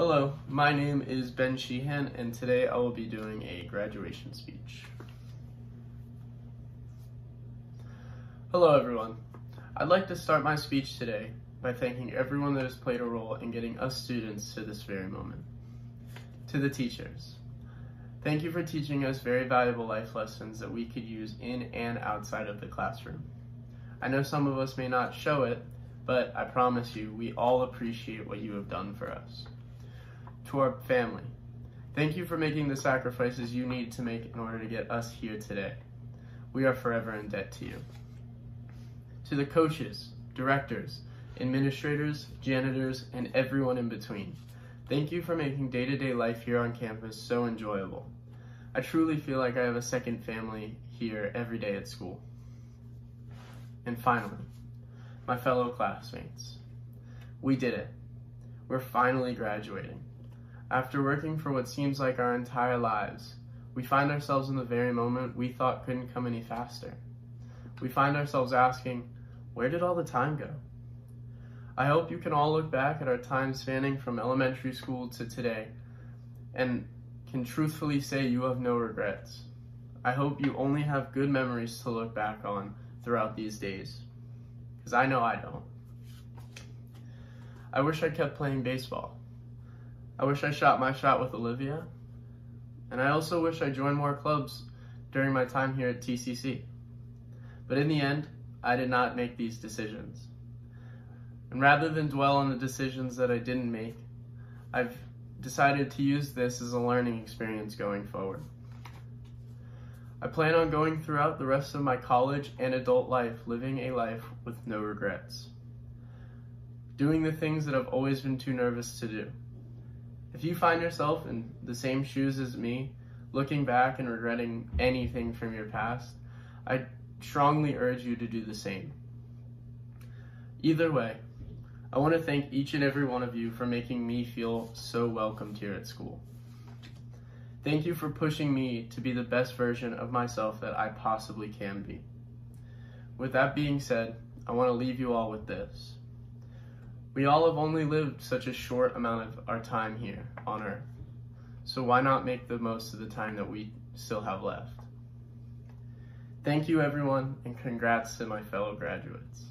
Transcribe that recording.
Hello, my name is Ben Sheehan, and today I will be doing a graduation speech. Hello, everyone. I'd like to start my speech today by thanking everyone that has played a role in getting us students to this very moment. To the teachers, thank you for teaching us very valuable life lessons that we could use in and outside of the classroom. I know some of us may not show it, but I promise you, we all appreciate what you have done for us to our family. Thank you for making the sacrifices you need to make in order to get us here today. We are forever in debt to you. To the coaches, directors, administrators, janitors, and everyone in between, thank you for making day to day life here on campus so enjoyable. I truly feel like I have a second family here every day at school. And finally, my fellow classmates, we did it. We're finally graduating. After working for what seems like our entire lives, we find ourselves in the very moment we thought couldn't come any faster. We find ourselves asking, where did all the time go? I hope you can all look back at our time spanning from elementary school to today and can truthfully say you have no regrets. I hope you only have good memories to look back on throughout these days, because I know I don't. I wish I kept playing baseball. I wish I shot my shot with Olivia. And I also wish I joined more clubs during my time here at TCC. But in the end, I did not make these decisions. And rather than dwell on the decisions that I didn't make, I've decided to use this as a learning experience going forward. I plan on going throughout the rest of my college and adult life living a life with no regrets. Doing the things that I've always been too nervous to do. If you find yourself in the same shoes as me, looking back and regretting anything from your past, I strongly urge you to do the same. Either way, I want to thank each and every one of you for making me feel so welcomed here at school. Thank you for pushing me to be the best version of myself that I possibly can be. With that being said, I want to leave you all with this. We all have only lived such a short amount of our time here on Earth. So why not make the most of the time that we still have left? Thank you everyone and congrats to my fellow graduates.